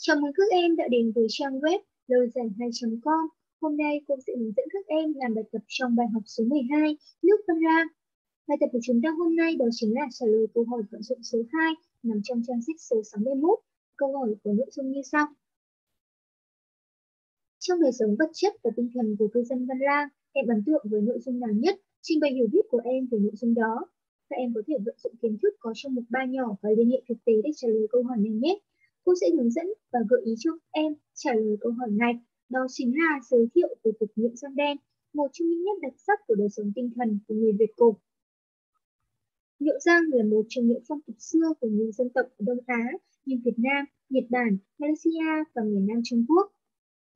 Chào mừng các em đã đến với trang web lời giải 2.com. Hôm nay cô sẽ hướng dẫn các em làm bài tập trong bài học số 12, nước phân ra. Bài tập của chúng ta hôm nay đó chính là trả lời câu hỏi vận dụng số 2 nằm trong trang sách số 61. Câu hỏi có nội dung như sau. Trong đời sống vật chất và tinh thần của cư dân Văn Lang, em ấn tượng với nội dung nào nhất? Trình bày hiểu biết của em về nội dung đó. Các em có thể vận dụng kiến thức có trong mục ba nhỏ và liên hệ thực tế để trả lời câu hỏi này nhé. Cô sẽ hướng dẫn và gợi ý cho các em trả lời câu hỏi này. Đó chính là giới thiệu về tục niệm răng đen, một trong những nét đặc sắc của đời sống tinh thần của người Việt cổ. Nhuộm răng là một trong những phong tục xưa của nhiều dân tộc ở Đông Á như Việt Nam, Nhật Bản, Malaysia và miền Nam Trung Quốc.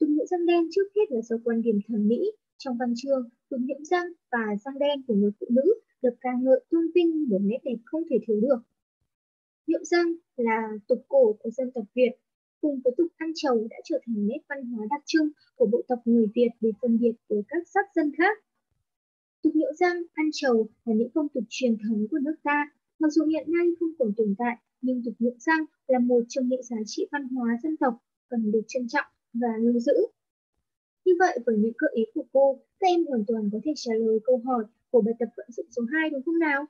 Tục niệm răng đen trước hết là do quan điểm thẩm mỹ. Trong văn chương, tục niệm răng và răng đen của người phụ nữ được ca ngợi tôn vinh một nét đẹp không thể thiếu được. Nhuộm răng là tục cổ của dân tộc Việt, cùng với tục ăn trầu đã trở thành nét văn hóa đặc trưng của bộ tộc người Việt để phân biệt với các sắc dân khác. Tục nhuộm răng, ăn trầu là những phong tục truyền thống của nước ta. Mặc dù hiện nay không còn tồn tại, nhưng tục nhuộm răng là một trong những giá trị văn hóa dân tộc cần được trân trọng và lưu giữ. Như vậy, với những gợi ý của cô, các em hoàn toàn có thể trả lời câu hỏi của bài tập vận dụng số 2 đúng không nào?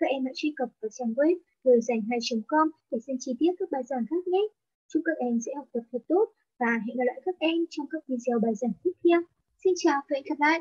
Các em hãy truy cập vào trang web lời dành 2.com để xem chi tiết các bài giảng khác nhé. Chúc các em sẽ học tập thật tốt và hẹn gặp lại các em trong các video bài giảng tiếp theo. Xin chào và hẹn gặp lại!